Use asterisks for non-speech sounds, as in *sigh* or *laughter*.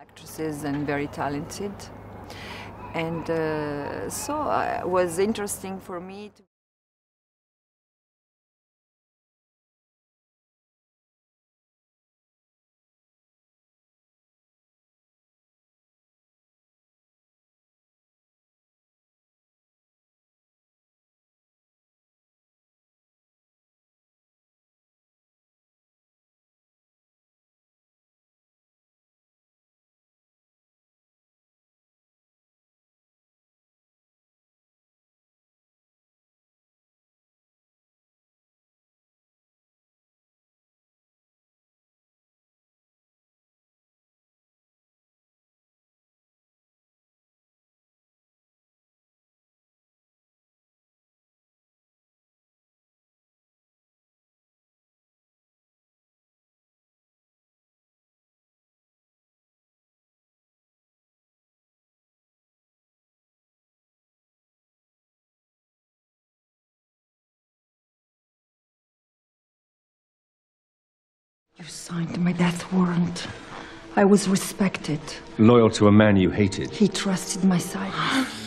actresses and very talented. And uh, so uh, it was interesting for me to. You signed my death warrant. I was respected. Loyal to a man you hated. He trusted my silence. *gasps* *gasps*